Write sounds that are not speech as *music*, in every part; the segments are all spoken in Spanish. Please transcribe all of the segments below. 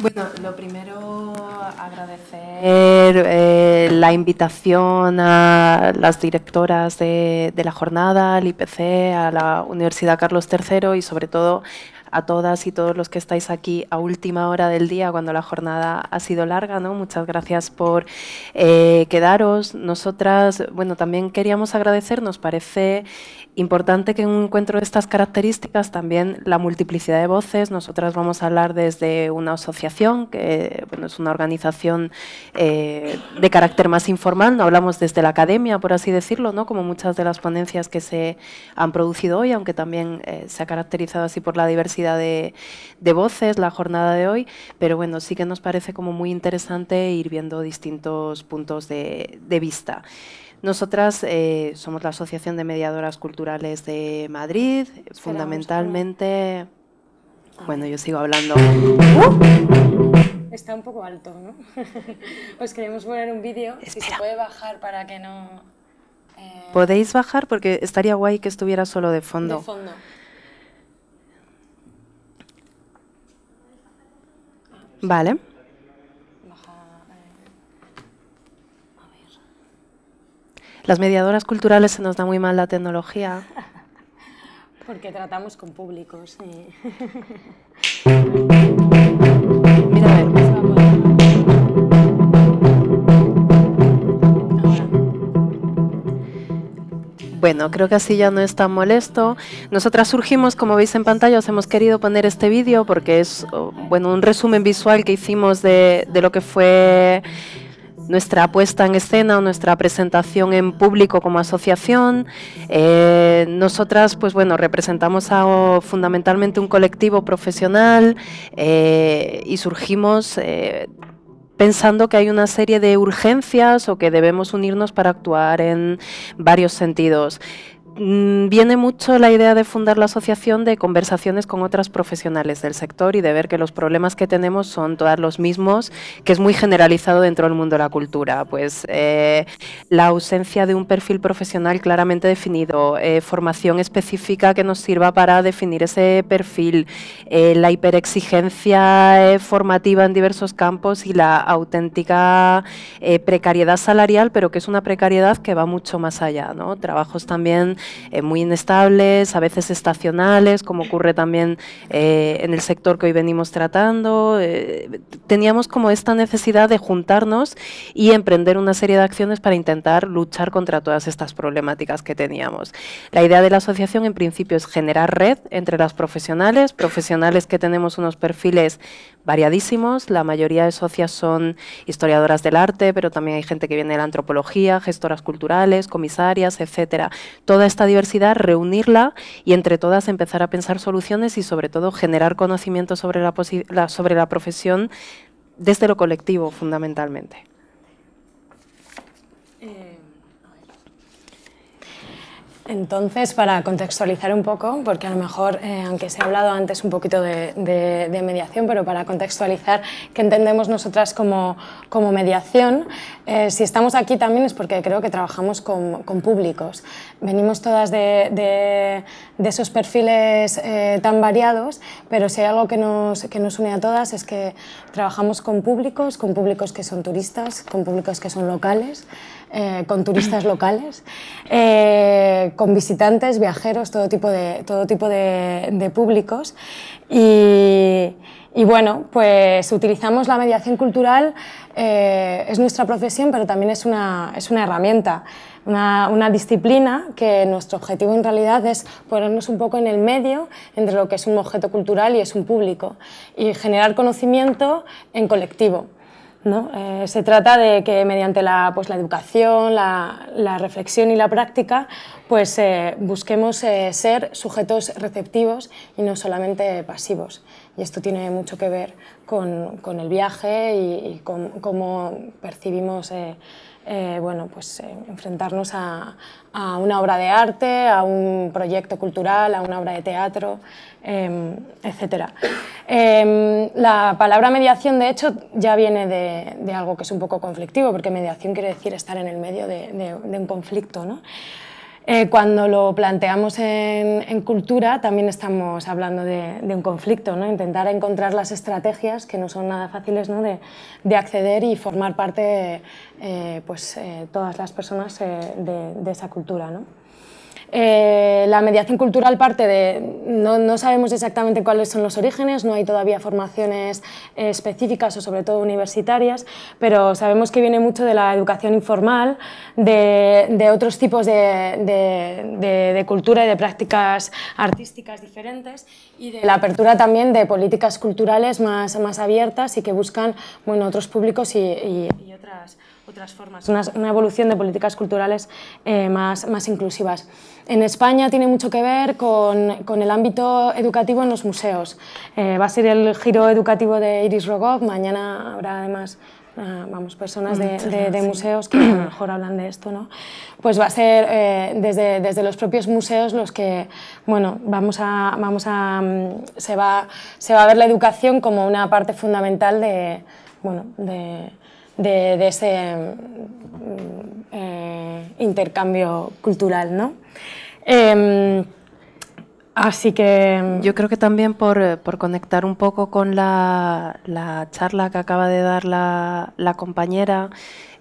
Bueno, lo primero, agradecer eh, la invitación a las directoras de, de la jornada, al IPC, a la Universidad Carlos III y sobre todo a todas y todos los que estáis aquí a última hora del día cuando la jornada ha sido larga. ¿no? Muchas gracias por eh, quedaros. Nosotras, bueno, también queríamos agradecer, nos parece importante que en un encuentro de estas características también la multiplicidad de voces. Nosotras vamos a hablar desde una asociación, que bueno, es una organización eh, de carácter más informal, no hablamos desde la academia, por así decirlo, ¿no? como muchas de las ponencias que se han producido hoy, aunque también eh, se ha caracterizado así por la diversidad de, voces la jornada de hoy, pero bueno, sí que nos parece como muy interesante ir viendo distintos puntos de, de vista. Nosotras eh, somos la Asociación de Mediadoras Culturales de Madrid, fundamentalmente... Bueno, yo sigo hablando. Está un poco alto, ¿no? *laughs* Os queremos poner un vídeo, si se puede bajar para que no... Eh, Podéis bajar porque estaría guay que estuviera solo de fondo. De fondo. Vale. Las mediadoras culturales se nos da muy mal la tecnología. *laughs* Porque tratamos con públicos. Mira, *laughs* Bueno, creo que así ya no es tan molesto. Nosotras surgimos, como veis en pantalla, os hemos querido poner este vídeo porque es oh, bueno, un resumen visual que hicimos de, lo que fue nuestra puesta en escena o nuestra presentación en público como asociación. Eh, nosotras, pues bueno, representamos a fundamentalmente un colectivo profesional eh, y surgimos eh, pensando que hay una serie de urgencias o que debemos unirnos para actuar en varios sentidos. Mm, viene mucho la idea de fundar la asociación de conversaciones con otras profesionales del sector y de ver que los problemas que tenemos son todos los mismos, que es muy generalizado dentro del mundo de la cultura. Pues eh, la ausencia de un perfil profesional claramente definido, eh, formación específica que nos sirva para definir ese perfil, eh, la hiperexigencia formativa en diversos campos y la auténtica precariedad salarial, pero que es una precariedad que va mucho más allá. ¿no? Trabajos también eh, muy inestables, a veces estacionales, como ocurre también eh, en el sector que hoy venimos tratando. Eh, teníamos como esta necesidad de juntarnos y emprender una serie de acciones para intentar luchar contra todas estas problemáticas que teníamos. La idea de la asociación en principio es generar red entre las profesionales, profesionales que tenemos unos perfiles variadísimos. La mayoría de socias son historiadoras del arte, pero también hay gente que viene de la antropología, gestoras culturales, comisarias, etcétera. Toda esta diversidad, reunirla y entre todas empezar a pensar soluciones y sobre todo generar conocimiento sobre la, sobre la profesión desde lo colectivo fundamentalmente. Entonces, para contextualizar un poco, porque a lo mejor, eh, aunque se ha hablado antes un poquito de, mediación, pero para contextualizar qué entendemos nosotras como, como mediación, eh, si estamos aquí también es porque creo que trabajamos con, públicos. Venimos todas de, esos perfiles eh, tan variados, pero si hay algo que nos, que nos une a todas es que trabajamos con públicos, con públicos que son turistas, con públicos que son locales. Eh, con turistas locales, eh, con visitantes, viajeros, todo tipo de, todo tipo de, públicos. Y, bueno, pues utilizamos la mediación cultural, eh, es nuestra profesión, pero también es una, es una herramienta, una, una, disciplina que nuestro objetivo en realidad es ponernos un poco en el medio entre lo que es un objeto cultural y es un público y generar conocimiento en colectivo. Eh, se trata de que mediante la, pues, la educación, la, reflexión y la práctica pues, eh, busquemos eh, ser sujetos receptivos y no solamente pasivos. Y esto tiene mucho que ver con, con el viaje y, con cómo percibimos bueno, pues, enfrentarnos a, una obra de arte, a un proyecto cultural, a una obra de teatro. Em, etcétera. Em, la palabra mediación, de hecho, ya viene de, algo que es un poco conflictivo, porque mediación quiere decir estar en el medio de, un conflicto. ¿no? Eh, cuando lo planteamos en, cultura, también estamos hablando de, un conflicto, ¿no? intentar encontrar las estrategias que no son nada fáciles ¿no? de, de, acceder y formar parte eh, pues, eh, todas las personas de, de, esa cultura. ¿no? Eh, la mediación cultural parte de, no, sabemos exactamente cuáles son los orígenes, no hay todavía formaciones específicas o sobre todo universitarias, pero sabemos que viene mucho de la educación informal, de, otros tipos de, cultura y de prácticas artísticas diferentes y de la apertura también de políticas culturales más, más abiertas y que buscan bueno, otros públicos y otras otras formas, una, evolución de políticas culturales eh, más, más inclusivas. En España tiene mucho que ver con, con el ámbito educativo en los museos. Eh, va a ser el giro educativo de Iris Rogov, mañana habrá además ah, vamos, personas de, de, museos que a lo mejor hablan de esto, ¿no? Pues va a ser eh, desde, desde, los propios museos los que, bueno, vamos a, vamos a, mm, se, va, se va a ver la educación como una parte fundamental de, bueno, de, de, ese mm, eh, intercambio cultural. ¿no? Em, así que... Yo creo que también por, por conectar un poco con la, la, charla que acaba de dar la compañera,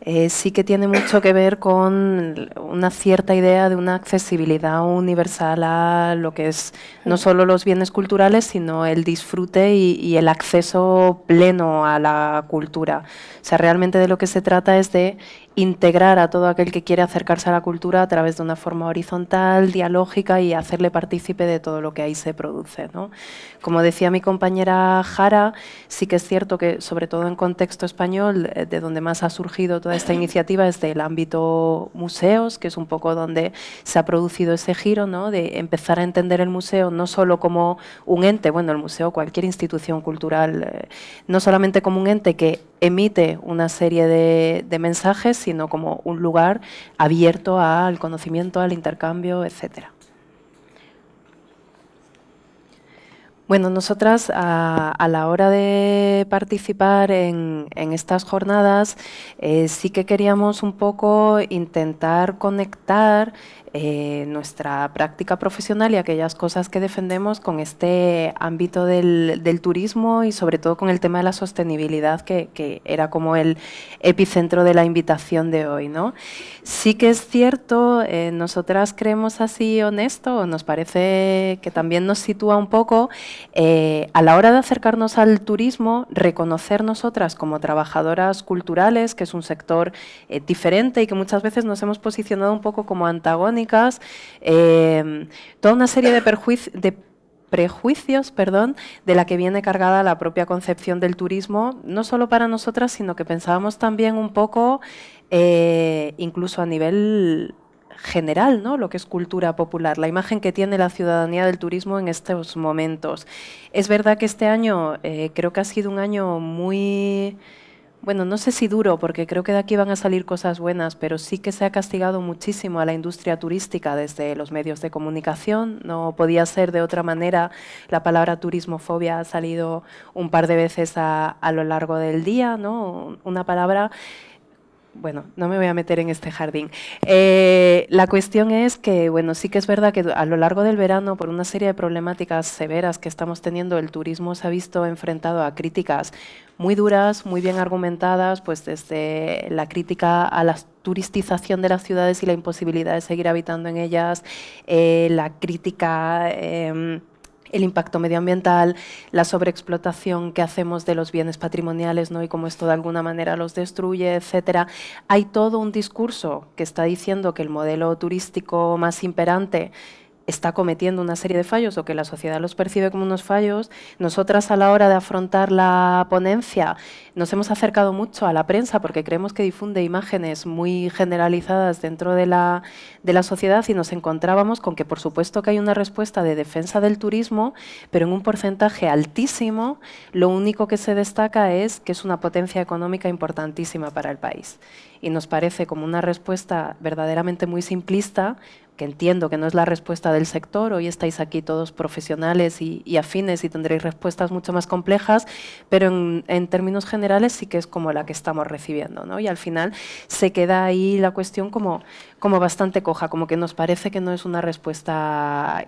eh, sí que tiene mucho que ver con una cierta idea de una accesibilidad universal a lo que es no solo los bienes culturales, sino el disfrute y, el acceso pleno a la cultura. O sea, realmente de lo que se trata es de integrar a todo aquel que quiere acercarse a la cultura a través de una forma horizontal, dialógica y hacerle partícipe de todo lo que ahí se produce. Como decía mi compañera Jara, sí que es cierto que, sobre todo en contexto español, eh, de donde más ha surgido toda esta iniciativa es del ámbito museos, que es un poco donde se ha producido ese giro, ¿no? de empezar a entender el museo no solo como un ente, bueno, el museo, cualquier institución cultural, eh, no solamente como un ente que emite una serie de, de mensajes, sino como un lugar abierto al conocimiento, al intercambio, etcétera. Bueno, nosotras a, la hora de participar en, estas jornadas eh, sí que queríamos un poco intentar conectar eh, nuestra práctica profesional y aquellas cosas que defendemos con este ámbito del, turismo y sobre todo con el tema de la sostenibilidad que, era como el epicentro de la invitación de hoy. ¿no? Sí que es cierto, eh, nosotras creemos así honesto, nos parece que también nos sitúa un poco eh, a la hora de acercarnos al turismo, reconocer nosotras como trabajadoras culturales, que es un sector diferente y que muchas veces nos hemos posicionado un poco como antagónicos eh, toda una serie de, de prejuicios perdón, de la que viene cargada la propia concepción del turismo, no solo para nosotras, sino que pensábamos también un poco, eh, incluso a nivel general, ¿no? lo que es cultura popular, la imagen que tiene la ciudadanía del turismo en estos momentos. Es verdad que este año eh, creo que ha sido un año muy bueno, no sé si duro, porque creo que de aquí van a salir cosas buenas, pero sí que se ha castigado muchísimo a la industria turística desde los medios de comunicación. No podía ser de otra manera. La palabra turismofobia ha salido un par de veces a, a lo largo del día, ¿no? Una palabra bueno, no me voy a meter en este jardín. Eh, la cuestión es que, bueno, sí que es verdad que a lo largo del verano, por una serie de problemáticas severas que estamos teniendo, el turismo se ha visto enfrentado a críticas muy duras, muy bien argumentadas, pues desde la crítica a la turistización de las ciudades y la imposibilidad de seguir habitando en ellas, eh, la crítica... Em, el impacto medioambiental, la sobreexplotación que hacemos de los bienes patrimoniales ¿no? y cómo esto de alguna manera los destruye, etcétera. Hay todo un discurso que está diciendo que el modelo turístico más imperante está cometiendo una serie de fallos o que la sociedad los percibe como unos fallos, nosotras a la hora de afrontar la ponencia nos hemos acercado mucho a la prensa porque creemos que difunde imágenes muy generalizadas dentro de la, de la sociedad y nos encontrábamos con que por supuesto que hay una respuesta de defensa del turismo, pero en un porcentaje altísimo lo único que se destaca es que es una potencia económica importantísima para el país. Y nos parece como una respuesta verdaderamente muy simplista que entiendo que no es la respuesta del sector, hoy estáis aquí todos profesionales y, afines y tendréis respuestas mucho más complejas, pero en, términos generales sí que es como la que estamos recibiendo, ¿no? Y al final se queda ahí la cuestión como, como bastante coja, como que nos parece que no es una respuesta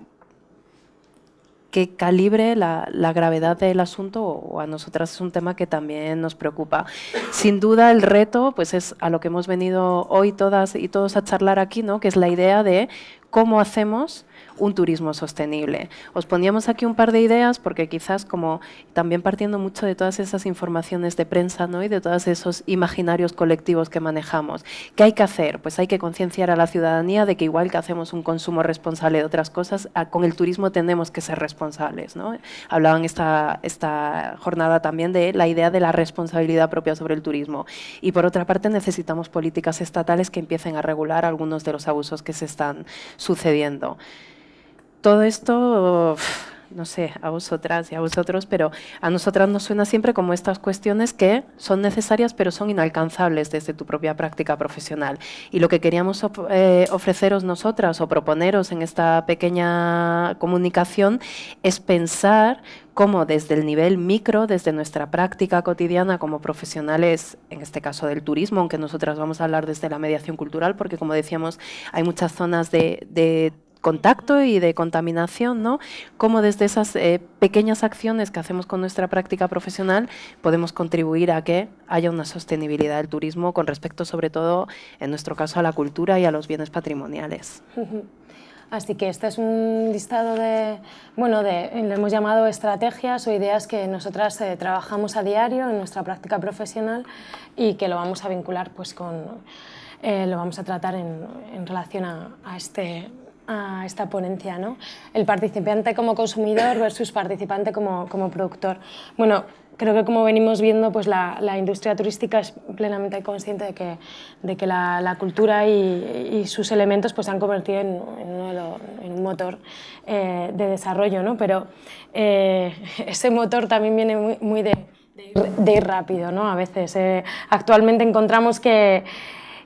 que calibre la, gravedad del asunto o a nosotras es un tema que también nos preocupa. Sin duda el reto pues es a lo que hemos venido hoy todas y todos a charlar aquí, ¿no? que es la idea de cómo hacemos un turismo sostenible. Os poníamos aquí un par de ideas porque quizás como también partiendo mucho de todas esas informaciones de prensa ¿no? y de todos esos imaginarios colectivos que manejamos. ¿Qué hay que hacer? Pues hay que concienciar a la ciudadanía de que igual que hacemos un consumo responsable de otras cosas, con el turismo tenemos que ser responsables. ¿no? Hablaban esta, esta jornada también de la idea de la responsabilidad propia sobre el turismo. Y por otra parte necesitamos políticas estatales que empiecen a regular algunos de los abusos que se están sucediendo todo esto, no sé, a vosotras y a vosotros, pero a nosotras nos suena siempre como estas cuestiones que son necesarias pero son inalcanzables desde tu propia práctica profesional. Y lo que queríamos eh, ofreceros nosotras o proponeros en esta pequeña comunicación es pensar cómo desde el nivel micro, desde nuestra práctica cotidiana como profesionales, en este caso del turismo, aunque nosotras vamos a hablar desde la mediación cultural, porque como decíamos, hay muchas zonas de, de contacto y de contaminación, ¿no? Cómo desde esas eh, pequeñas acciones que hacemos con nuestra práctica profesional podemos contribuir a que haya una sostenibilidad del turismo con respecto, sobre todo, en nuestro caso, a la cultura y a los bienes patrimoniales. *laughs* Así que este es un listado de, bueno, de, le hemos llamado estrategias o ideas que nosotras eh, trabajamos a diario en nuestra práctica profesional y que lo vamos a vincular pues con, eh, lo vamos a tratar en, relación a este a esta ponencia, ¿no? El participante como consumidor versus participante como, como productor. Bueno, creo que como venimos viendo, pues la, la industria turística es plenamente consciente de que, de que la, la cultura y, y, sus elementos pues, se han convertido en, en, un motor eh, de desarrollo, ¿no? Pero eh, *laughs* ese motor también viene muy, muy de, de, ir, rápido, ¿no? A veces. Eh, actualmente encontramos que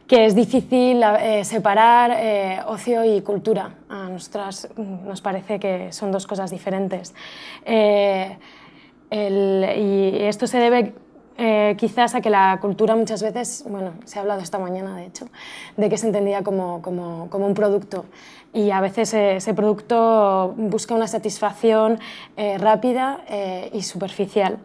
que es difícil eh, separar eh, ocio y cultura. A nosotras nos parece que son dos cosas diferentes. Eh, y esto se debe quizás a que la cultura muchas veces, bueno, se ha hablado esta mañana de hecho, de que se entendía como, como, como un producto y a veces ese producto busca una satisfacción rápida y superficial.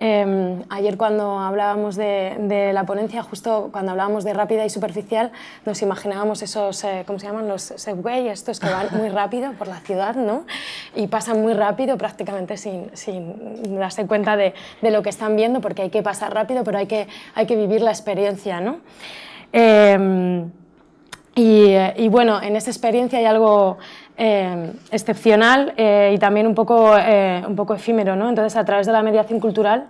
Em, ayer cuando hablábamos de, la ponencia, justo cuando hablábamos de rápida y superficial, nos imaginábamos esos, eh, ¿cómo se llaman? Los Segway, estos que van muy rápido por la ciudad, ¿no? Y pasan muy rápido prácticamente sin, sin darse cuenta de, de, lo que están viendo, porque hay que pasar rápido, pero hay que, hay que vivir la experiencia, ¿no? Em, y, y, bueno, en esa experiencia hay algo eh, excepcional eh, y también un poco, eh, un poco efímero. ¿no? Entonces, a través de la mediación cultural,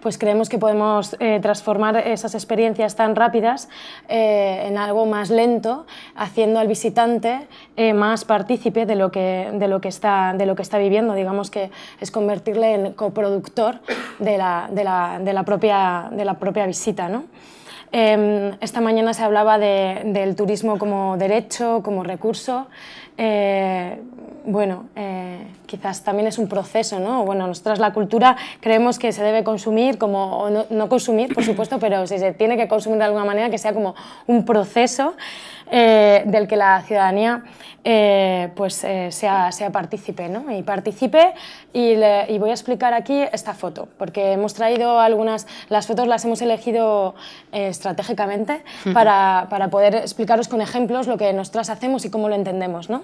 pues creemos que podemos transformar esas experiencias tan rápidas en algo más lento, haciendo al visitante más partícipe de lo, que, de, lo que está, de lo que está viviendo. Digamos que es convertirle en coproductor de la, de la, de la, propia, de la propia visita. ¿no? Em, esta mañana se hablaba de, del turismo como derecho, como recurso. Eh, bueno, eh, quizás también es un proceso, ¿no? Bueno, nosotros la cultura creemos que se debe consumir como, no, no, consumir, por supuesto, pero si se tiene que consumir de alguna manera, que sea como un proceso eh, del que la ciudadanía pues, sea, sea partícipe, ¿no? Y participe, y, y, voy a explicar aquí esta foto, porque hemos traído algunas, las fotos las hemos elegido estratégicamente para, para poder explicaros con ejemplos lo que nosotras hacemos y cómo lo entendemos, ¿no?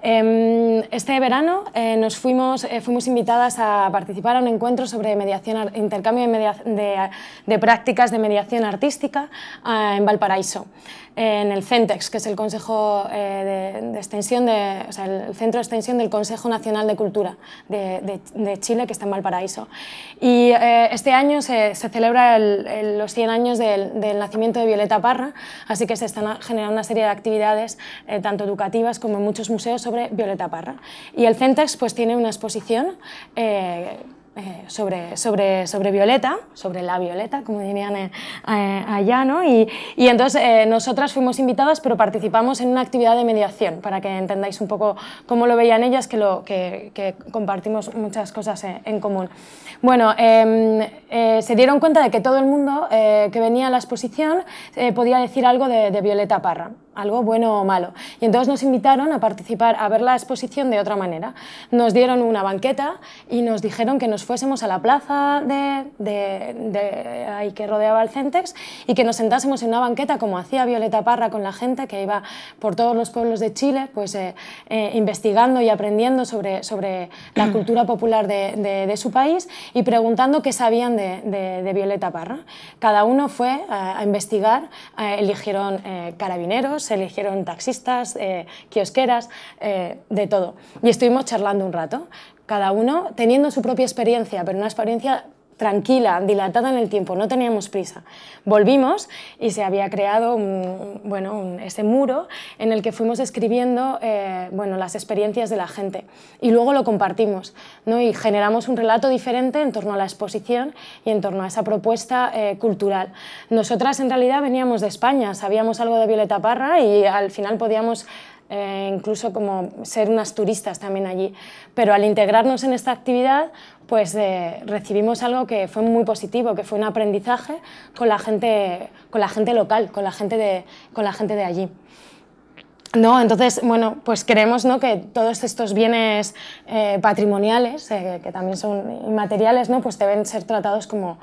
Em, este verano eh, nos fuimos, eh, fuimos invitadas a participar a un encuentro sobre mediación, intercambio de, de, prácticas de mediación artística ah, en Valparaíso en el CENTEX, que es el Consejo eh, de, Extensión, de, o sea, el Centro de Extensión del Consejo Nacional de Cultura de, Chile, que está en Valparaíso. Y eh, este año se, se celebra los 100 años del, nacimiento de Violeta Parra, así que se están generando una serie de actividades, eh, tanto educativas como en muchos museos, sobre Violeta Parra. Y el CENTEX pues, tiene una exposición eh, sobre, sobre, sobre Violeta, sobre la Violeta, como dirían eh, allá, ¿no? Y, y entonces nosotras fuimos invitadas, pero participamos en una actividad de mediación, para que entendáis un poco cómo lo veían ellas, que, lo, que, que compartimos muchas cosas en común. Bueno, em, se dieron cuenta de que todo el mundo que venía a la exposición podía decir algo de Violeta Parra algo bueno o malo. Y entonces nos invitaron a participar, a ver la exposición de otra manera. Nos dieron una banqueta y nos dijeron que nos fuésemos a la plaza de, de, ahí que rodeaba el Centex y que nos sentásemos en una banqueta como hacía Violeta Parra con la gente que iba por todos los pueblos de Chile, pues eh, eh, investigando y aprendiendo sobre, sobre la *clears throat* cultura popular de, de, su país y preguntando qué sabían de, Violeta Parra. Cada uno fue a, a investigar, eh, eligieron carabineros, se eligieron taxistas, eh, kiosqueras, eh, de todo. Y estuvimos charlando un rato, cada uno teniendo su propia experiencia, pero una experiencia tranquila, dilatada en el tiempo, no teníamos prisa. Volvimos y se había creado un, bueno, ese muro en el que fuimos escribiendo eh, bueno, las experiencias de la gente y luego lo compartimos ¿no? y generamos un relato diferente en torno a la exposición y en torno a esa propuesta eh, cultural. Nosotras en realidad veníamos de España, sabíamos algo de Violeta Parra y al final podíamos eh, incluso como ser unas turistas también allí. Pero al integrarnos en esta actividad, pues eh, recibimos algo que fue muy positivo, que fue un aprendizaje con la gente, con la gente local, con la gente de, con la gente de allí. No, entonces, bueno, pues creemos ¿no? que todos estos bienes eh, patrimoniales, que también son inmateriales, ¿no? pues deben ser tratados como,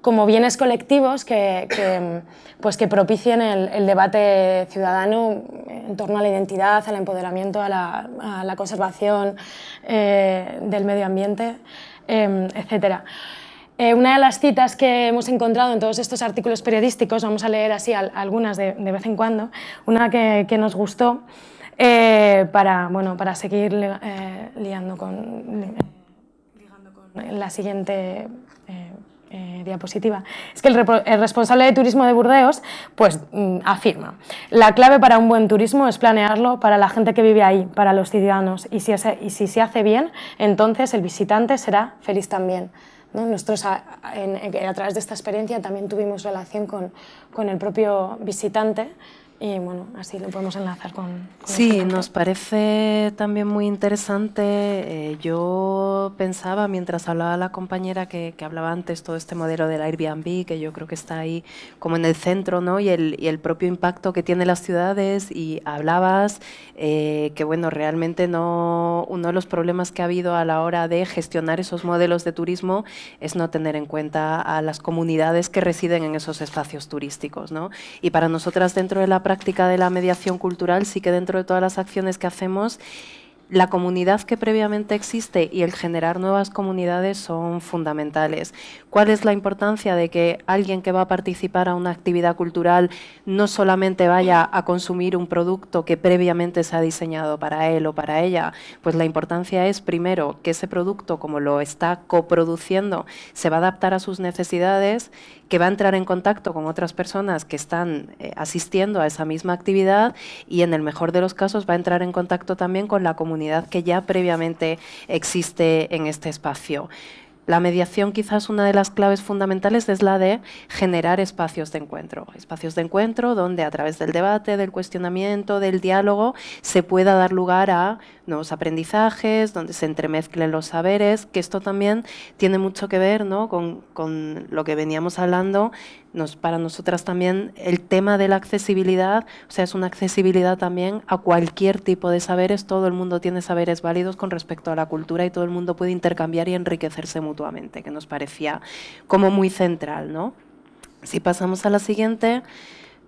como bienes colectivos que, pues que propicien el, debate ciudadano en torno a la identidad, al empoderamiento, a la, conservación eh, del medio ambiente, eh, etc. Eh, una de las citas que hemos encontrado en todos estos artículos periodísticos, vamos a leer así algunas de, vez en cuando, una que, nos gustó para, bueno, para seguir liando con, ligando con la siguiente eh, diapositiva, es que el, responsable de turismo de Burdeos pues, mm, afirma, la clave para un buen turismo es planearlo para la gente que vive ahí, para los ciudadanos, y si, y si se hace bien, entonces el visitante será feliz también. ¿no? Nosotros a, a, través de esta experiencia también tuvimos relación con, con el propio visitante y bueno, así lo podemos enlazar con... sí, nos parece también muy interesante. Eh, yo pensaba, mientras hablaba la compañera que, que, hablaba antes, todo este modelo del Airbnb, que yo creo que está ahí como en el centro, ¿no? Y el, y el propio impacto que tiene las ciudades. Y hablabas eh, que, bueno, realmente no, uno de los problemas que ha habido a la hora de gestionar esos modelos de turismo es no tener en cuenta a las comunidades que residen en esos espacios turísticos, ¿no? Y para nosotras dentro de la práctica de la mediación cultural, sí que dentro de todas las acciones que hacemos la comunidad que previamente existe y el generar nuevas comunidades son fundamentales. ¿Cuál es la importancia de que alguien que va a participar a una actividad cultural no solamente vaya a consumir un producto que previamente se ha diseñado para él o para ella? Pues la importancia es, primero, que ese producto, como lo está coproduciendo, se va a adaptar a sus necesidades, que va a entrar en contacto con otras personas que están eh, asistiendo a esa misma actividad y, en el mejor de los casos, va a entrar en contacto también con la comunidad que ya previamente existe en este espacio. La mediación quizás una de las claves fundamentales es la de generar espacios de encuentro, espacios de encuentro donde a través del debate, del cuestionamiento, del diálogo se pueda dar lugar a nuevos aprendizajes, donde se entremezclen los saberes, que esto también tiene mucho que ver ¿no? con, con, lo que veníamos hablando. Nos, para nosotras también el tema de la accesibilidad, o sea, es una accesibilidad también a cualquier tipo de saberes, todo el mundo tiene saberes válidos con respecto a la cultura y todo el mundo puede intercambiar y enriquecerse mutuamente, que nos parecía como muy central. ¿no? Si pasamos a la siguiente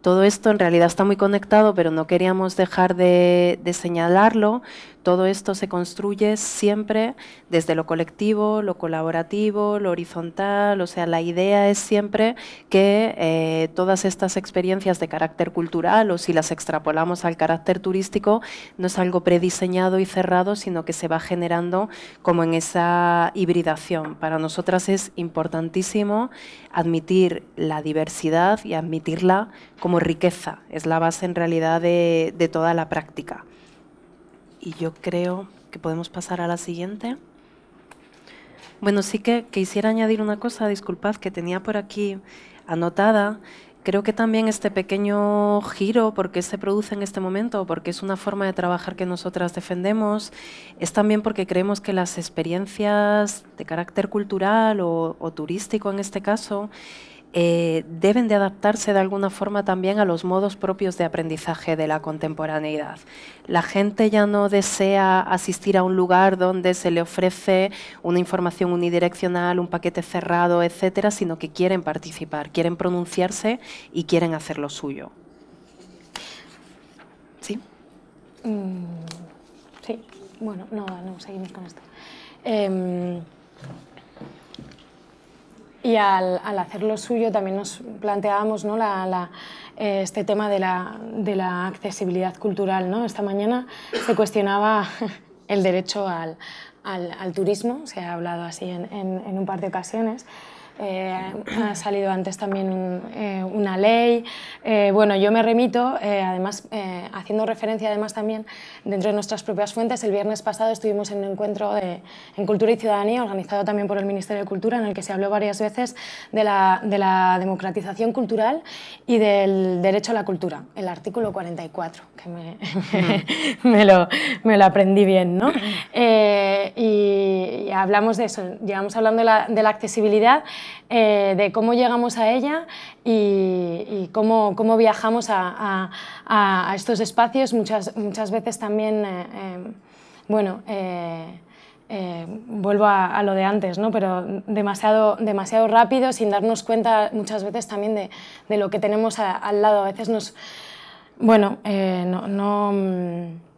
todo esto en realidad está muy conectado, pero no queríamos dejar de, señalarlo todo esto se construye siempre desde lo colectivo, lo colaborativo, lo horizontal, o sea, la idea es siempre que eh, todas estas experiencias de carácter cultural o si las extrapolamos al carácter turístico, no es algo prediseñado y cerrado, sino que se va generando como en esa hibridación. Para nosotras es importantísimo admitir la diversidad y admitirla como riqueza, es la base en realidad de toda la práctica y yo creo que podemos pasar a la siguiente. Bueno, sí que quisiera añadir una cosa, disculpad, que tenía por aquí anotada. Creo que también este pequeño giro, porque se produce en este momento, porque es una forma de trabajar que nosotras defendemos, es también porque creemos que las experiencias de carácter cultural o turístico en este caso eh, deben de adaptarse de alguna forma también a los modos propios de aprendizaje de la contemporaneidad. La gente ya no desea asistir a un lugar donde se le ofrece una información unidireccional, un paquete cerrado, etcétera, sino que quieren participar, quieren pronunciarse y quieren hacer lo suyo. ¿Sí? Mm, sí, bueno, no, no, seguimos con esto. Em, y al, al, hacer lo suyo también nos planteábamos ¿no? la, la, eh, este tema de la, de la, accesibilidad cultural. ¿no? Esta mañana se cuestionaba *laughs* el derecho al, al, al turismo, se ha hablado así en, en, en un par de ocasiones. Eh, ha salido antes también eh, una ley. Eh, bueno, yo me remito, además, haciendo referencia además también dentro de nuestras propias fuentes, el viernes pasado estuvimos en un encuentro de, en Cultura y Ciudadanía, organizado también por el Ministerio de Cultura, en el que se habló varias veces de la, de la democratización cultural y del derecho a la cultura, el artículo 44, que me, *laughs* me, lo, me lo, aprendí bien. ¿no? Y, y, hablamos de eso, llevamos hablando de la, de la accesibilidad eh, de cómo llegamos a ella y, cómo, cómo, viajamos a, estos espacios, muchas, muchas veces también, eh, eh, bueno, vuelvo a, lo de antes, ¿no? pero demasiado, demasiado rápido, sin darnos cuenta muchas veces también de, de lo que tenemos al lado. A veces nos, bueno, no... no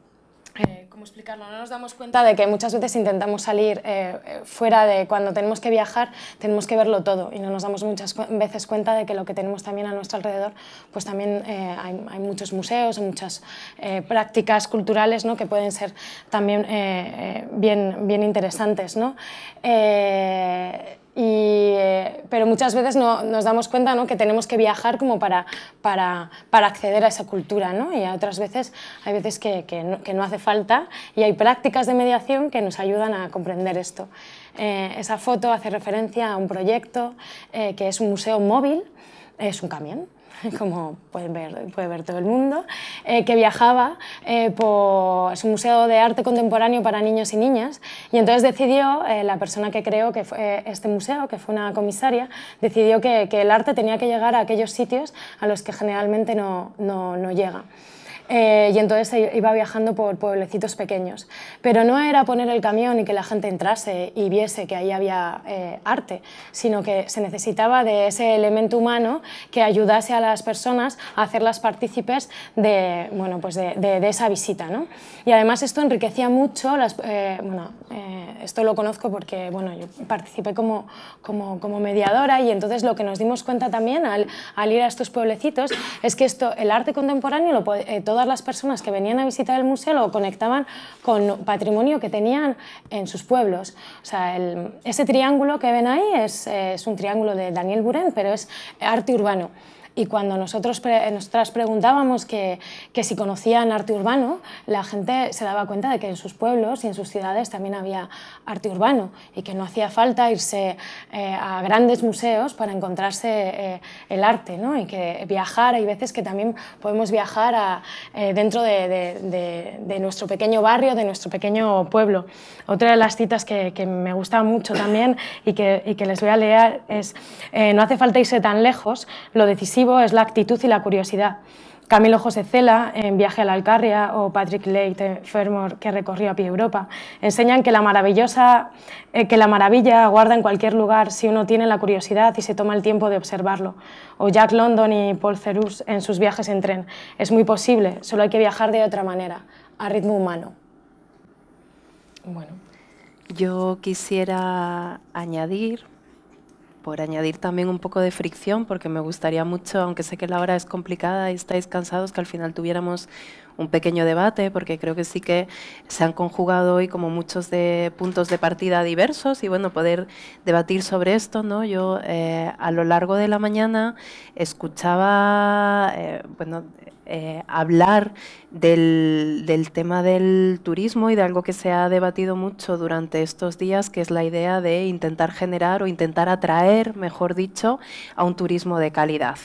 ¿cómo explicarlo? No nos damos cuenta de que muchas veces intentamos salir eh, fuera de cuando tenemos que viajar, tenemos que verlo todo y no nos damos muchas veces cuenta de que lo que tenemos también a nuestro alrededor, pues también eh, hay, muchos museos, muchas eh, prácticas culturales ¿no? que pueden ser también eh, bien, bien interesantes. ¿no? Y, pero muchas veces no, nos damos cuenta ¿no? que tenemos que viajar como para, para, para, acceder a esa cultura ¿no? y otras veces hay veces que, que, no, que, no, hace falta y hay prácticas de mediación que nos ayudan a comprender esto. Eh, esa foto hace referencia a un proyecto eh, que es un museo móvil, es un camión *laughs* como pueden ver, puede ver todo el mundo, eh, que viajaba eh, por es un museo de arte contemporáneo para niños y niñas y entonces decidió, eh, la persona que creó que fue este museo, que fue una comisaria, decidió que, que, el arte tenía que llegar a aquellos sitios a los que generalmente no, no, no llega. Eh, y entonces iba viajando por pueblecitos pequeños. Pero no era poner el camión y que la gente entrase y viese que ahí había eh, arte, sino que se necesitaba de ese elemento humano que ayudase a las personas a hacerlas partícipes de, bueno, pues de, de, de esa visita. ¿no? Y además esto enriquecía mucho, las, eh, bueno, eh, esto lo conozco porque bueno, yo participé como, como, como, mediadora y entonces lo que nos dimos cuenta también al, al ir a estos pueblecitos es que esto, el arte contemporáneo, lo, eh, todas las personas que venían a visitar el museo lo conectaban con patrimonio que tenían en sus pueblos. O sea, ese triángulo que ven ahí es, es un triángulo de Daniel Buren, pero es arte urbano. Y cuando nosotros pre nosotras preguntábamos que, que, si conocían arte urbano, la gente se daba cuenta de que en sus pueblos y en sus ciudades también había arte urbano y que no hacía falta irse eh, a grandes museos para encontrarse eh, el arte, ¿no? y que viajar, hay veces que también podemos viajar a, eh, dentro de, de, de, de, nuestro pequeño barrio, de nuestro pequeño pueblo. Otra de las citas que, que me gusta mucho también y que, y que les voy a leer es, no hace falta irse tan lejos, lo es la actitud y la curiosidad. Camilo José Cela, en Viaje a la Alcarria, o Patrick Leite Fermor, que recorrió a pie Europa, enseñan que la, maravillosa, eh, que la maravilla guarda en cualquier lugar si uno tiene la curiosidad y se toma el tiempo de observarlo. O Jack London y Paul Cerus en sus viajes en tren. Es muy posible, solo hay que viajar de otra manera, a ritmo humano. Bueno. Yo quisiera añadir por añadir también un poco de fricción, porque me gustaría mucho, aunque sé que la hora es complicada y estáis cansados, que al final tuviéramos un pequeño debate, porque creo que sí que se han conjugado hoy como muchos de puntos de partida diversos y bueno, poder debatir sobre esto, ¿no? Yo eh, a lo largo de la mañana escuchaba, eh, bueno, eh, hablar del, tema del turismo y de algo que se ha debatido mucho durante estos días, que es la idea de intentar generar o intentar atraer, mejor dicho, a un turismo de calidad.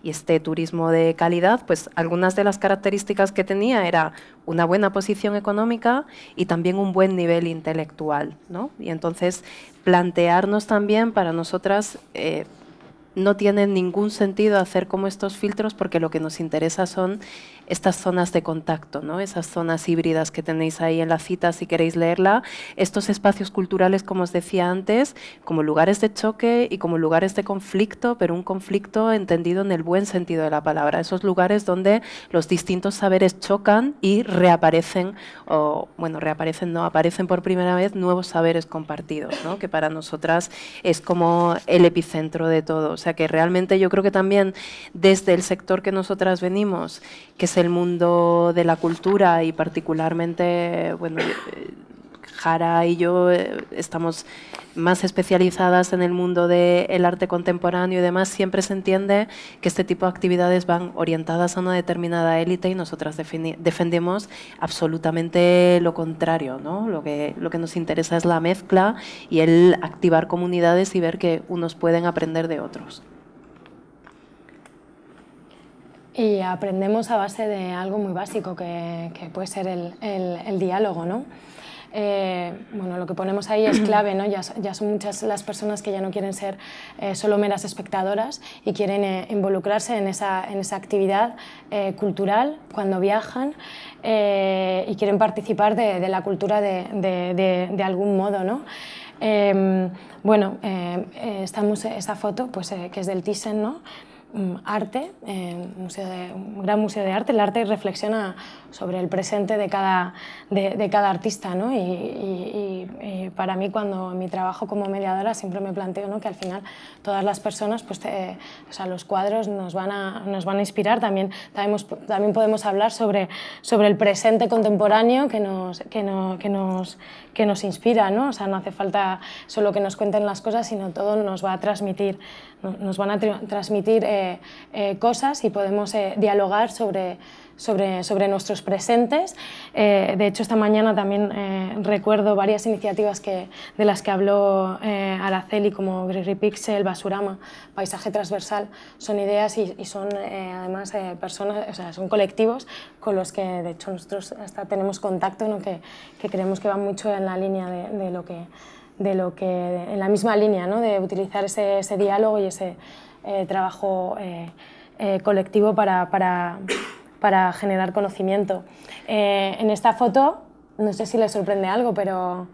Y este turismo de calidad, pues algunas de las características que tenía era una buena posición económica y también un buen nivel intelectual. ¿no? Y entonces plantearnos también para nosotras eh, no tiene ningún sentido hacer como estos filtros porque lo que nos interesa son estas zonas de contacto, ¿no? esas zonas híbridas que tenéis ahí en la cita si queréis leerla, estos espacios culturales, como os decía antes, como lugares de choque y como lugares de conflicto, pero un conflicto entendido en el buen sentido de la palabra, esos lugares donde los distintos saberes chocan y reaparecen, o bueno, reaparecen, no, aparecen por primera vez nuevos saberes compartidos, ¿no? que para nosotras es como el epicentro de todo. O sea que realmente yo creo que también desde el sector que nosotras venimos, que el mundo de la cultura y particularmente, bueno, Jara y yo eh, estamos más especializadas en el mundo del arte contemporáneo y demás, siempre se entiende que este tipo de actividades van orientadas a una determinada élite y nosotras defendemos absolutamente lo contrario. ¿no? Lo, que, lo que nos interesa es la mezcla y el activar comunidades y ver que unos pueden aprender de otros. Y aprendemos a base de algo muy básico que, puede ser el, el, diálogo, ¿no? Eh, bueno, lo que ponemos ahí es *clears throat* clave, ¿no? Ya, ya, son muchas las personas que ya no quieren ser eh, solo meras espectadoras y quieren eh, involucrarse en esa, en esa actividad cultural cuando viajan y quieren participar de, de la cultura de, de, de, algún modo, ¿no? bueno, estamos, esa foto, pues, que es del Thyssen, ¿no? Mm, arte, museo de, un gran museo de arte. El arte reflexiona sobre el presente de cada, de, cada artista. ¿no? Y, para mí, cuando mi trabajo como mediadora, siempre me planteo ¿no? que al final todas las personas, pues, o sea, los cuadros nos van a, nos van a inspirar. También, también, también podemos hablar sobre, sobre el presente contemporáneo que nos, que, no, que nos, que nos inspira. ¿no? O sea, no hace falta solo que nos cuenten las cosas, sino todo nos va a transmitir, nos van a transmitir eh, eh, cosas y podemos eh, dialogar sobre sobre, sobre nuestros presentes. Eh, de hecho, esta mañana también eh, recuerdo varias iniciativas que, de las que habló eh, Araceli, como Gregory Pixel, Basurama, Paisaje Transversal. Son ideas y, son además personas, o sea, son colectivos con los que, de hecho, nosotros hasta tenemos contacto, ¿no? que, que, creemos que van mucho en la línea de, de lo que de lo que, en la misma línea, ¿no? de utilizar ese, ese diálogo y ese trabajo colectivo para, para, para generar conocimiento. Eh, en esta foto, no sé si les sorprende algo, pero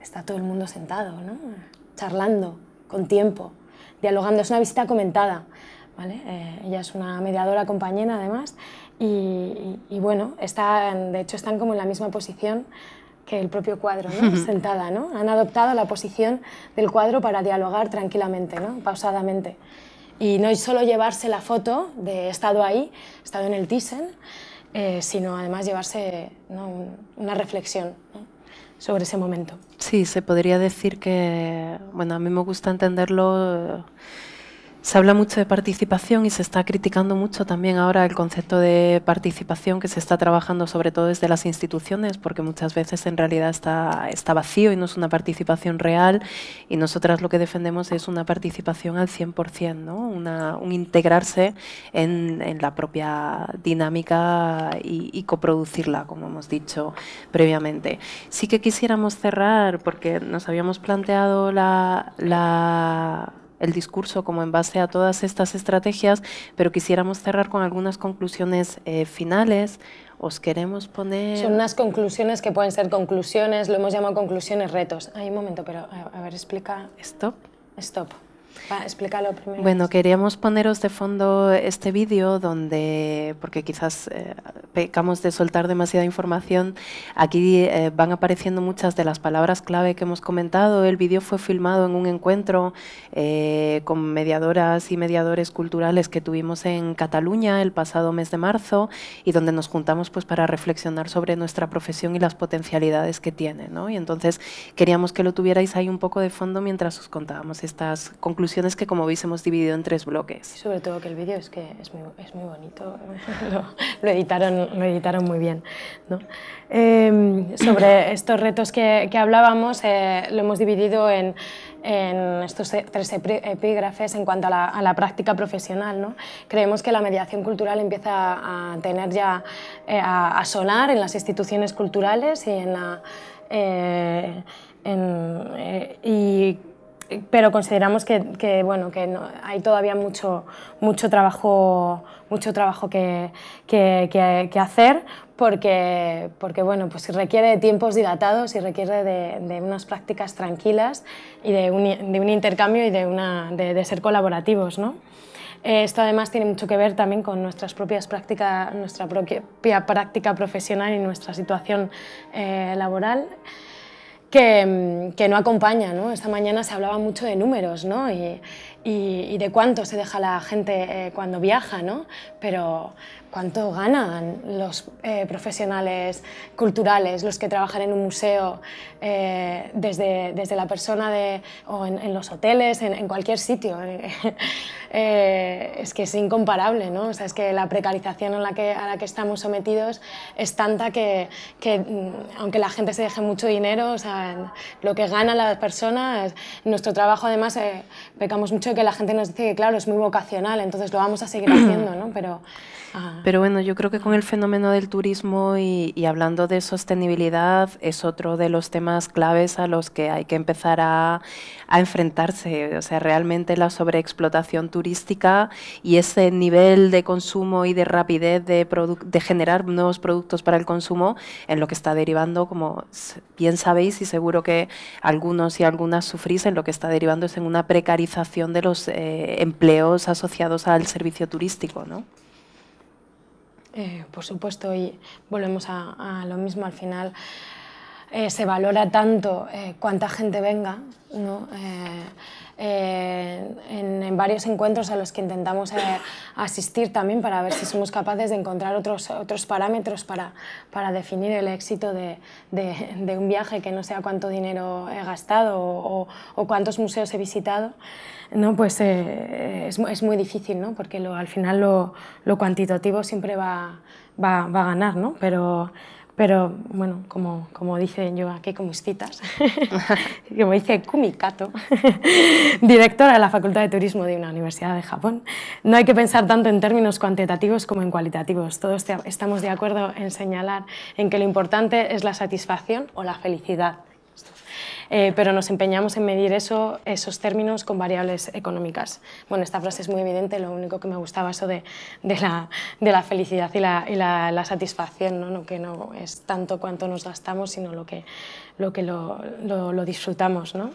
está todo el mundo sentado, ¿no? charlando, con tiempo, dialogando. Es una visita comentada. ¿vale? Eh, ella es una mediadora compañera, además, y, bueno, está, de hecho están como en la misma posición que el propio cuadro, ¿no? sentada. ¿no? Han adoptado la posición del cuadro para dialogar tranquilamente, ¿no? pausadamente. Y no solo llevarse la foto de he estado ahí, he estado en el Thyssen, eh, sino además llevarse una reflexión sobre ese momento. Sí, se podría decir que, bueno, a mí me gusta entenderlo se habla mucho de participación y se está criticando mucho también ahora el concepto de participación que se está trabajando sobre todo desde las instituciones, porque muchas veces en realidad está, está vacío y no es una participación real y nosotras lo que defendemos es una participación al 100%, ¿no? una, un integrarse en, en, la propia dinámica y, coproducirla, como hemos dicho previamente. Sí que quisiéramos cerrar, porque nos habíamos planteado la, la el discurso como en base a todas estas estrategias, pero quisiéramos cerrar con algunas conclusiones eh, finales. Os queremos poner... Son unas conclusiones que pueden ser conclusiones, lo hemos llamado conclusiones retos. Hay un momento, pero a, ver, explica... Stop. Stop. Explícalo primero. Bueno, queríamos poneros de fondo este vídeo donde, porque quizás eh, pecamos de soltar demasiada información, aquí eh, van apareciendo muchas de las palabras clave que hemos comentado. El vídeo fue filmado en un encuentro eh, con mediadoras y mediadores culturales que tuvimos en Cataluña el pasado mes de marzo y donde nos juntamos pues para reflexionar sobre nuestra profesión y las potencialidades que tiene. ¿no? Y entonces queríamos que lo tuvierais ahí un poco de fondo mientras os contábamos estas conclusiones que como veis hemos dividido en tres bloques. sobre todo que el vídeo es que es muy, es muy bonito, *laughs* lo, editaron, lo editaron muy bien. ¿no? Em, sobre estos retos que, que hablábamos, eh, lo hemos dividido en, en estos tres epígrafes en cuanto a la, a la, práctica profesional. ¿no? Creemos que la mediación cultural empieza a tener ya, eh, a, a, sonar en las instituciones culturales y en la... Eh, en, y pero consideramos que, bueno, que no, hay todavía mucho, mucho trabajo, mucho trabajo que, que, que hacer porque, porque bueno, pues requiere de tiempos dilatados y requiere de, de unas prácticas tranquilas y de un, de un intercambio y de, una, de, ser colaborativos. ¿no? Esto además tiene mucho que ver también con nuestras propias prácticas, nuestra propia práctica profesional y nuestra situación eh, laboral. Mm, que, no acompaña. ¿no? Esta mañana se hablaba mucho de números ¿no? y, y, de cuánto se deja la gente eh, cuando viaja, ¿no? pero cuánto ganan los eh, profesionales culturales, los que trabajan en un museo, eh, desde, desde, la persona de, o en, los hoteles, en, cualquier sitio. *laughs* es que es incomparable, ¿no? O sea, es que la precarización a la que, a la que estamos sometidos es tanta que, que, mm, aunque la gente se deje mucho dinero, o sea, lo que gana la persona, nuestro trabajo además, pecamos mucho que la gente nos dice que, claro, es muy vocacional, entonces lo vamos a seguir *clears throat* haciendo, ¿no? Pero, ah. Pero bueno, yo creo que con el fenómeno del turismo y, hablando de sostenibilidad es otro de los temas claves a los que hay que empezar a, enfrentarse. O sea, realmente la sobreexplotación turística y ese nivel de consumo y de rapidez de, de generar nuevos productos para el consumo en lo que está derivando, como bien sabéis y seguro que algunos y algunas sufrís, en lo que está derivando es en una precarización de los eh, empleos asociados al servicio turístico, ¿no? Eh, por supuesto, y volvemos a, lo mismo al final. Eh, se valora tanto cuánta gente venga, ¿no? en, varios encuentros a los que intentamos asistir también para ver si somos capaces de encontrar otros, otros parámetros para, para definir el éxito de, de, un viaje que no sea cuánto dinero he gastado o, cuántos museos he visitado no, pues eh, es, es, muy difícil, ¿no? porque al final lo, lo, cuantitativo siempre va, va, va, a ganar, ¿no? pero, pero bueno, como, como dicen yo aquí con mis citas, como dice Kumi Kato, *laughs* directora de la Facultad de Turismo de una universidad de Japón, no hay que pensar tanto en términos cuantitativos como en cualitativos. Todos estamos de acuerdo en señalar en que lo importante es la satisfacción o la felicidad eh, pero nos empeñamos en medir eso, esos términos con variables económicas. Bueno, esta frase es muy evidente, lo único que me gustaba eso de, de, la, de la, felicidad y la, y la, satisfacción, ¿no? que no es tanto cuánto nos gastamos, sino lo que lo, que lo, lo, disfrutamos. ¿no?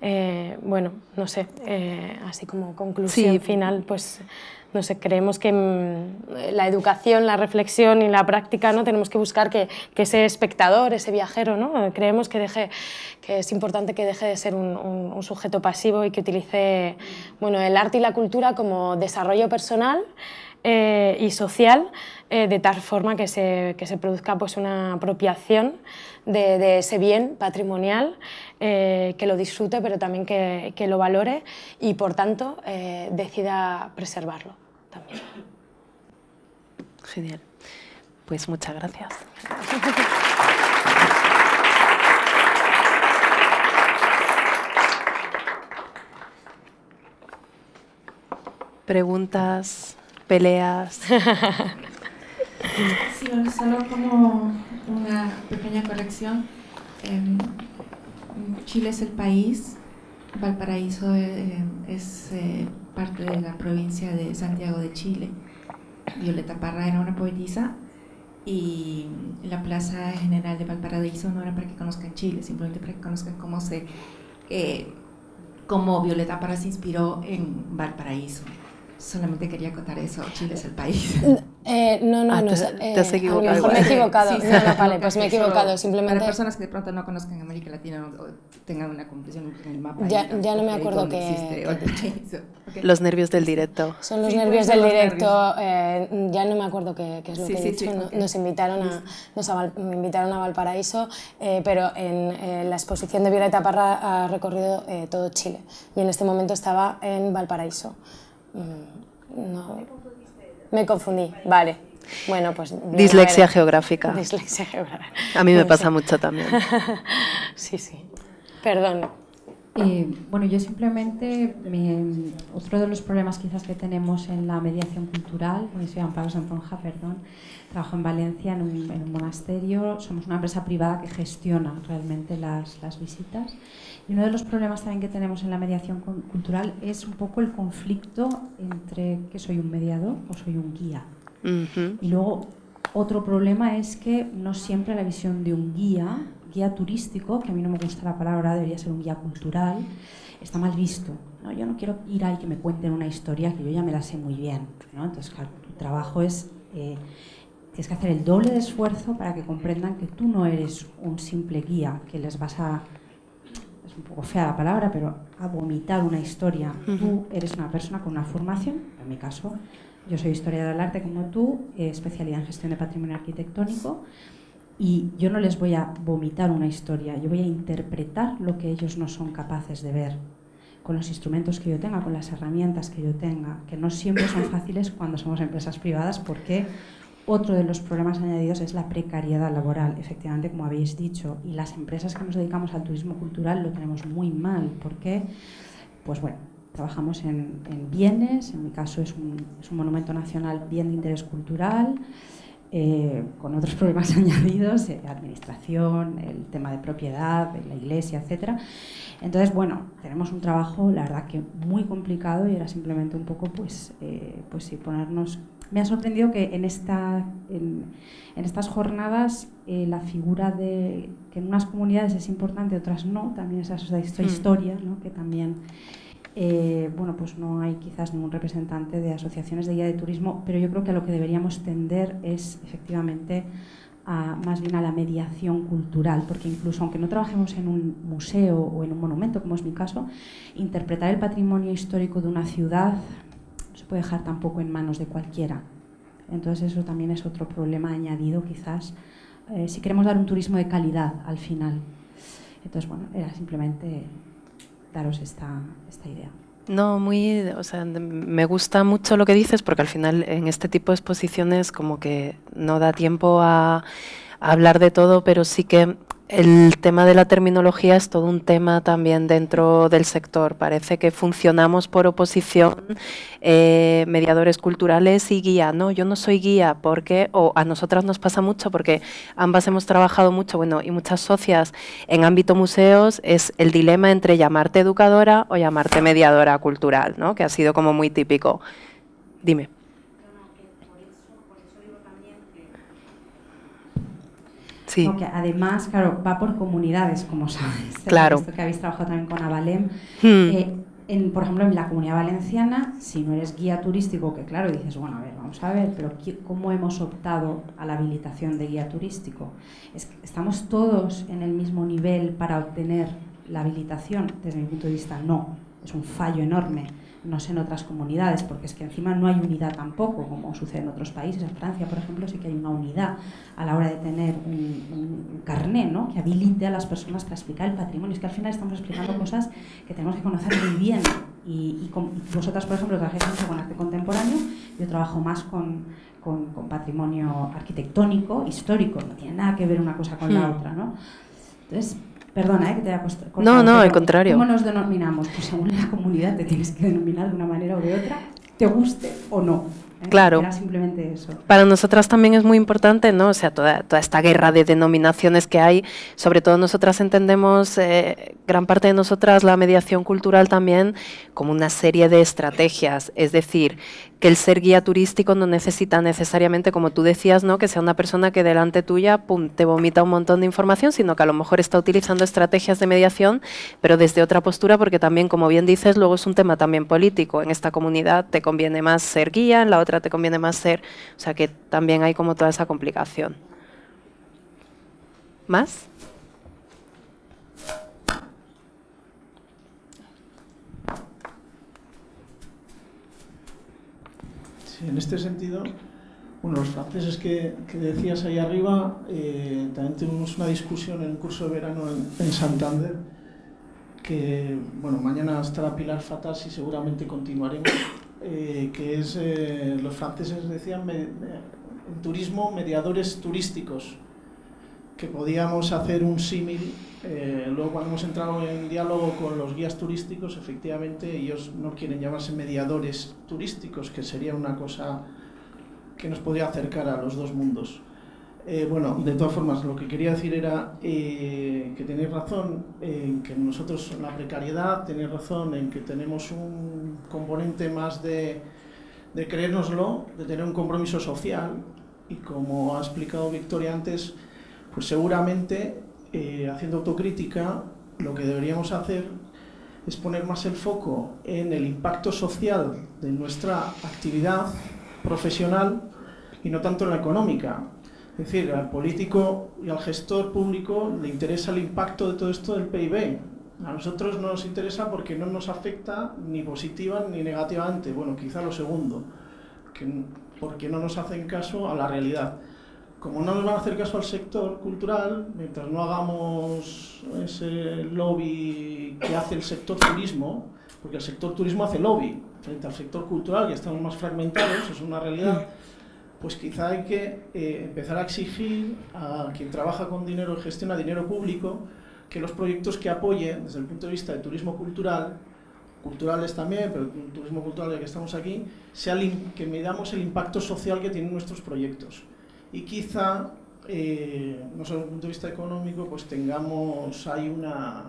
Eh, bueno, no sé, eh, así como conclusión final, pues no sé, creemos que mm, la educación, la reflexión y la práctica, ¿no? tenemos que buscar que, que ese espectador, ese viajero, ¿no? creemos que, deje, que es importante que deje de ser un, sujeto pasivo y que utilice bueno, el arte y la cultura como desarrollo personal eh, y social, eh, de tal forma que se, que se produzca pues, una apropiación de, de ese bien patrimonial, eh, que lo disfrute, pero también que, que lo valore y, por tanto, decida preservarlo también. Genial. Pues muchas gracias. Preguntas, peleas. *laughs* Sí, solo como una pequeña corrección. Chile es el país, Valparaíso eh, es eh, parte de la provincia de Santiago de Chile. Violeta Parra era una poetisa y la Plaza General de Valparaíso no era para que conozcan Chile, simplemente para que conozcan cómo se, eh, como Violeta Parra se inspiró en Valparaíso. Solamente quería contar eso, Chile es el país. *laughs* Eh, no, no, Ah, no. te- eh, te has equivocado A lo mejor me he equivocado. Sí, sí, no, no, *laughs* vale, pues me he que equivocado. Para Simplemente personas que de pronto no conozcan América Latina o tengan una confusión en el mapa. Ya- ahí, ya no me acuerdo qué- existe qué he Valparaíso. Ok. Los nervios del directo. son los Sí, nervios ser del los directo. eh, ya no me acuerdo qué, qué es lo Sí, que he sí, dicho. sí, no- ok. Nos invitaron a, nos a Val- me invitaron a Valparaíso, eh, pero en eh, la exposición de Violeta Parra ha recorrido eh, todo Chile y en este momento estaba en Valparaíso. Mm, no, me confundí. Vale. Bueno, pues. Dislexia geográfica. Dislexia geográfica. A mí me pasa mucho también. *laughs* Sí, sí. Perdón. Eh, bueno, yo simplemente, me- otro de los problemas quizás que tenemos en la mediación cultural, porque soy Amparo Santonja, perdón, trabajo en Valencia en un, en un monasterio, somos una empresa privada que gestiona realmente las, las visitas. Y uno de los problemas también que tenemos en la mediación cu- cultural es un poco el conflicto entre que soy un mediador o soy un guía. Y luego otro problema es que no siempre la visión de un guía, guía turístico, que a mí no me gusta la palabra, debería ser un guía cultural, está mal visto. ¿no? Yo no quiero ir ahí que me cuenten una historia que yo ya me la sé muy bien. ¿no? Entonces, claro, tu trabajo es... eh, tienes que hacer el doble de esfuerzo para que comprendan que tú no eres un simple guía, que les vas a... Es un poco fea la palabra, pero a vomitar una historia. Tú eres una persona con una formación, en mi caso, yo soy historiadora del arte como tú, eh, especialidad en gestión de patrimonio arquitectónico, y yo no les voy a vomitar una historia, yo voy a interpretar lo que ellos no son capaces de ver, con los instrumentos que yo tenga, con las herramientas que yo tenga, que no siempre son fáciles cuando somos empresas privadas, porque otro de los problemas añadidos es la precariedad laboral, efectivamente, como habéis dicho, y las empresas que nos dedicamos al turismo cultural lo tenemos muy mal, porque, pues bueno, trabajamos en, en bienes, en mi caso es un, monumento nacional bien de interés cultural, eh, con otros *laughs* problemas añadidos, eh, administración, el tema de propiedad, la iglesia, etcétera. Entonces, bueno, tenemos un trabajo, la verdad que muy complicado y era simplemente un poco, pues, eh, pues sí, ponernos... Me ha sorprendido que en, esta, en, en estas jornadas eh, la figura de que en unas comunidades es importante, otras no, también esa, esa Mm. historia, ¿no? que también eh, bueno, pues no hay quizás ningún representante de asociaciones de guía de turismo, pero yo creo que a lo que deberíamos tender es efectivamente a, más bien a la mediación cultural, porque incluso aunque no trabajemos en un museo o en un monumento, como es mi caso, interpretar el patrimonio histórico de una ciudad no se puede dejar tampoco en manos de cualquiera. Entonces eso también es otro problema añadido quizás eh, si queremos dar un turismo de calidad al final. Entonces, bueno, era simplemente daros esta, esta idea. No, muy, o sea, me gusta mucho lo que dices porque al final en este tipo de exposiciones como que no da tiempo a, a hablar de todo, pero sí que el tema de la terminología es todo un tema también dentro del sector. Parece que funcionamos por oposición, eh, mediadores culturales y guía. No, yo no soy guía porque, o a nosotras nos pasa mucho porque ambas hemos trabajado mucho, bueno, y muchas socias en ámbito museos, es el dilema entre llamarte educadora o llamarte mediadora cultural, ¿no? Que ha sido como muy típico. Dime. Sí. Además, claro, va por comunidades, como sabes. Claro. Esto que habéis trabajado también con Avalem. Hmm. Eh, en, por ejemplo, en la comunidad valenciana, si no eres guía turístico, que claro, dices, bueno, a ver, vamos a ver, pero ¿qué- ¿cómo hemos optado a la habilitación de guía turístico? Es que ¿Estamos todos en el mismo nivel para obtener la habilitación? Desde mi punto de vista, no. Es un fallo enorme. No sé en otras comunidades, porque es que encima no hay unidad tampoco, como sucede en otros países. En Francia, por ejemplo, sí que hay una unidad a la hora de tener un, un carné ¿no? que habilite a las personas para explicar el patrimonio. Es que al final estamos explicando cosas que tenemos que conocer muy bien. Y, y con- y vosotras, por ejemplo, trabajáis mucho con arte contemporáneo, yo trabajo más con, con- con patrimonio arquitectónico, histórico, no tiene nada que ver una cosa con la Hmm. otra. ¿no? Entonces, perdona ¿eh? que te haya. No, no, al contrario. ¿Cómo nos denominamos? Pues según la comunidad te tienes que denominar de una manera o de otra, te guste o no. ¿eh? Claro. Era simplemente eso. Para nosotras también es muy importante, ¿no? O sea, toda, toda esta guerra de denominaciones que hay, sobre todo nosotras entendemos, eh, gran parte de nosotras, la mediación cultural también como una serie de estrategias. Es decir, que el ser guía turístico no necesita necesariamente, como tú decías, ¿no? que sea una persona que delante tuya te vomita un montón de información, sino que a lo mejor está utilizando estrategias de mediación, pero desde otra postura, porque también, como bien dices, luego es un tema también político. En esta comunidad te conviene más ser guía, en la otra te conviene más ser... O sea que también hay como toda esa complicación. ¿Más? En este sentido, bueno, los franceses que, decías ahí arriba, eh, también tuvimos una discusión en un curso de verano en, Santander, que, bueno, mañana estará Pilar Fatas y seguramente continuaremos, eh, que es, eh, los franceses decían, en turismo, mediadores turísticos, que podíamos hacer un símil eh, luego cuando hemos entrado en diálogo con los guías turísticos, efectivamente ellos no quieren llamarse mediadores turísticos, que sería una cosa que nos podría acercar a los dos mundos. Eh, bueno, de todas formas, lo que quería decir era eh, que tenéis razón en que nosotros la precariedad, tenéis razón en que tenemos un componente más de, de creérnoslo, de tener un compromiso social y como ha explicado Victoria antes, pues seguramente eh, haciendo autocrítica, lo que deberíamos hacer es poner más el foco en el impacto social de nuestra actividad profesional y no tanto en la económica. Es decir, al político y al gestor público le interesa el impacto de todo esto del PIB. A nosotros no nos interesa porque no nos afecta ni positiva ni negativamente. Bueno, quizá lo segundo, porque no nos hacen caso a la realidad como no nos van a hacer caso al sector cultural, mientras no hagamos ese lobby que hace el sector turismo, porque el sector turismo hace lobby frente al sector cultural, que estamos más fragmentados, es una realidad, pues quizá hay que eh, empezar a exigir a quien trabaja con dinero y gestiona dinero público que los proyectos que apoye desde el punto de vista de turismo cultural, culturales también, pero turismo cultural ya que estamos aquí, sea que medamos el impacto social que tienen nuestros proyectos y quizá, eh, no solo desde el punto de vista económico, pues tengamos ahí una,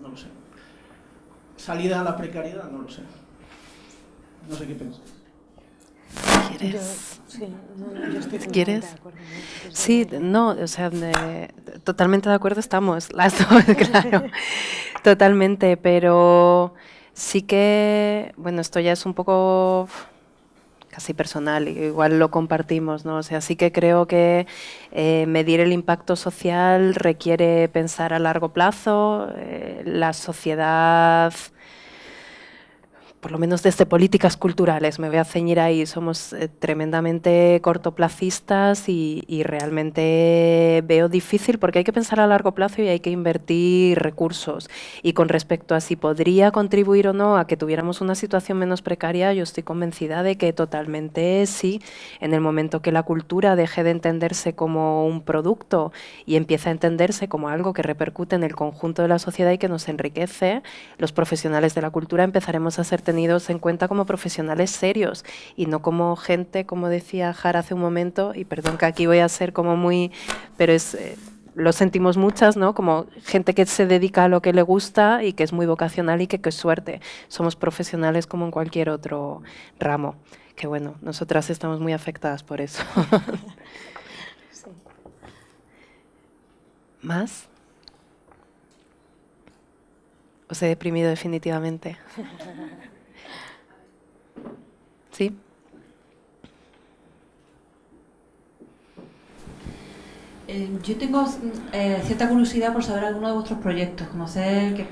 no lo sé, salida a la precariedad, no lo sé. No sé qué pensáis. ¿Quieres? sí, no, ¿Quieres? sí, no, o sea, totalmente de acuerdo estamos, las dos, *laughs* claro, totalmente, pero sí que, bueno, esto ya es un poco casi personal, igual lo compartimos, ¿no? Sea, que creo que eh, medir el impacto social requiere pensar a largo plazo, eh, la sociedad por lo menos desde políticas culturales, me voy a ceñir ahí, somos eh, tremendamente cortoplacistas y, realmente veo difícil porque hay que pensar a largo plazo y hay que invertir recursos. Y con respecto a si podría contribuir o no a que tuviéramos una situación menos precaria, yo estoy convencida de que totalmente sí. En el momento que la cultura deje de entenderse como un producto y empieza a entenderse como algo que repercute en el conjunto de la sociedad y que nos enriquece, los profesionales de la cultura empezaremos a ser tenidos en cuenta como profesionales serios y no como gente, como decía Jara hace un momento, y perdón que aquí voy a ser como muy, pero es... Eh, lo sentimos muchas, ¿no? Como gente que se dedica a lo que le gusta y que es muy vocacional y que qué suerte. Somos profesionales como en cualquier otro ramo. Que bueno, nosotras estamos muy afectadas por eso. *laughs* ¿Más? ¿Os he deprimido definitivamente? *laughs* Sí. Eh, yo tengo eh, cierta curiosidad por saber alguno de vuestros proyectos, conocer, que,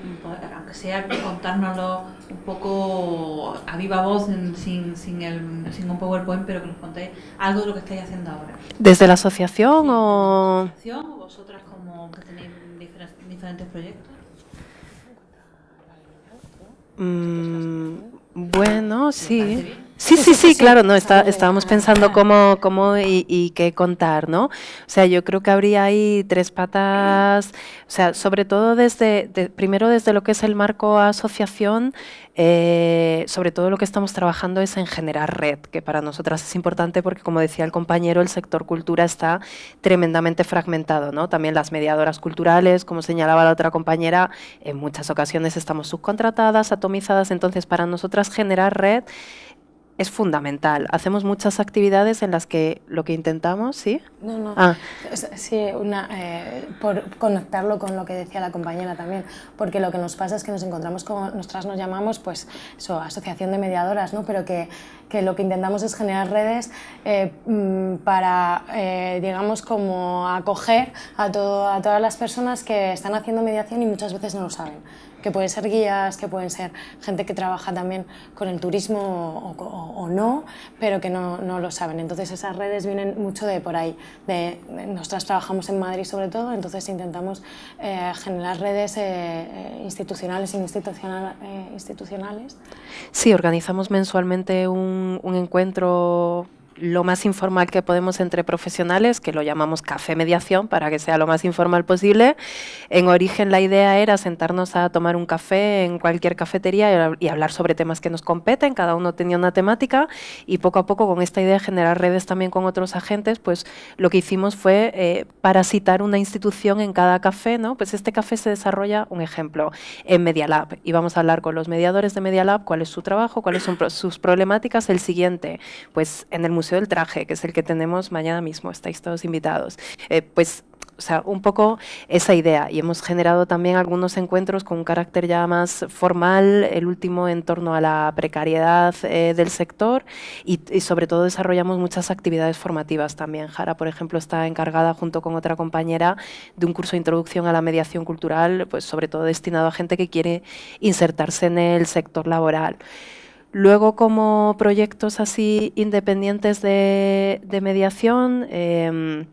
aunque sea contárnoslo un poco a viva voz, sin, sin, el, sin un PowerPoint, pero que nos contéis algo de lo que estáis haciendo ahora. ¿Desde la asociación o...? ¿O vosotras como que tenéis diferentes, proyectos? Mm, bueno, sí. Sí, sí, sí, claro, no, está, estábamos pensando cómo, cómo y, qué contar, ¿no? O sea, yo creo que habría ahí tres patas, o sea, sobre todo desde, primero desde lo que es el marco asociación, eh, sobre todo lo que estamos trabajando es en generar red, que para nosotras es importante porque, como decía el compañero, el sector cultura está tremendamente fragmentado, ¿no? También las mediadoras culturales, como señalaba la otra compañera, en muchas ocasiones estamos subcontratadas, atomizadas, entonces para nosotras generar red es fundamental. Hacemos muchas actividades en las que lo que intentamos, ¿sí? No, no. Ah. Sí, una, eh, por conectarlo con lo que decía la compañera también, porque lo que nos pasa es que nos encontramos con, nosotras nos llamamos, pues, eso, asociación de mediadoras, ¿no? Pero que, que lo que intentamos es generar redes eh, mm, para, eh, digamos, como acoger a, todo, a todas las personas que están haciendo mediación y muchas veces no lo saben que pueden ser guías, que pueden ser gente que trabaja también con el turismo o, no, pero que no, no, lo saben. Entonces esas redes vienen mucho de por ahí. De, nosotras trabajamos en Madrid sobre todo, entonces intentamos eh, generar redes eh, eh, institucionales e institucional, institucionales. Sí, organizamos mensualmente un, un encuentro lo más informal que podemos entre profesionales, que lo llamamos café mediación para que sea lo más informal posible. En origen la idea era sentarnos a tomar un café en cualquier cafetería y hablar sobre temas que nos competen, cada uno tenía una temática y poco a poco con esta idea de generar redes también con otros agentes, pues lo que hicimos fue eh, parasitar una institución en cada café, ¿no? Pues este café se desarrolla, un ejemplo, en Media Lab y vamos a hablar con los mediadores de Media Lab, cuál es su trabajo, cuáles son sus problemáticas. El siguiente, pues en el Museo del Traje, que es el que tenemos mañana mismo, estáis todos invitados. Eh, pues o sea, un poco esa idea y hemos generado también algunos encuentros con un carácter ya más formal, el último en torno a la precariedad eh, del sector y, sobre todo desarrollamos muchas actividades formativas también. Jara, por ejemplo, está encargada junto con otra compañera de un curso de introducción a la mediación cultural, pues sobre todo destinado a gente que quiere insertarse en el sector laboral. Luego, como proyectos así independientes de, mediación, em,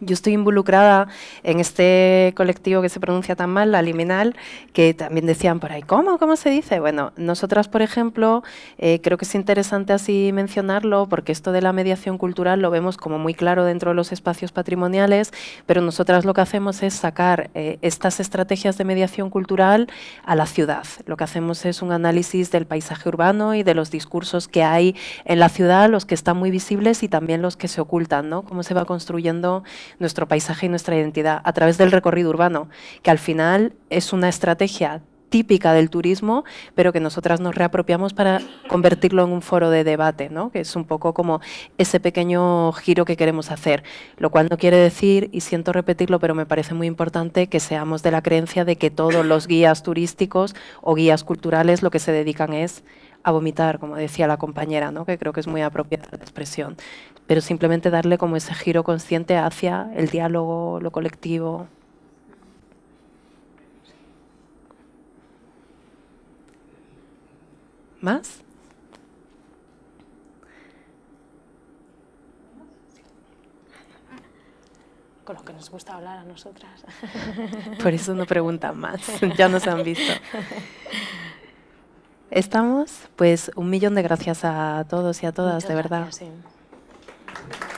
yo estoy involucrada en este colectivo que se pronuncia tan mal, la liminal, que también decían por ahí, ¿cómo? ¿Cómo se dice? Bueno, nosotras, por ejemplo, eh, creo que es interesante así mencionarlo, porque esto de la mediación cultural lo vemos como muy claro dentro de los espacios patrimoniales, pero nosotras lo que hacemos es sacar eh, estas estrategias de mediación cultural a la ciudad. Lo que hacemos es un análisis del paisaje urbano y de los discursos que hay en la ciudad, los que están muy visibles y también los que se ocultan, ¿no? Cómo se va construyendo nuestro paisaje y nuestra identidad a través del recorrido urbano, que al final es una estrategia típica del turismo, pero que nosotras nos reapropiamos para convertirlo en un foro de debate, ¿no? que es un poco como ese pequeño giro que queremos hacer, lo cual no quiere decir, y siento repetirlo, pero me parece muy importante que seamos de la creencia de que todos los guías turísticos o guías culturales lo que se dedican es a vomitar, como decía la compañera, ¿no? que creo que es muy apropiada la expresión, pero simplemente darle como ese giro consciente hacia el diálogo, lo colectivo. ¿Más? Con lo que nos gusta hablar a nosotras. *laughs* Por eso no preguntan más, ya nos han visto. ¿Estamos? Pues un millón de gracias a todos y a todas, de verdad. Thank you.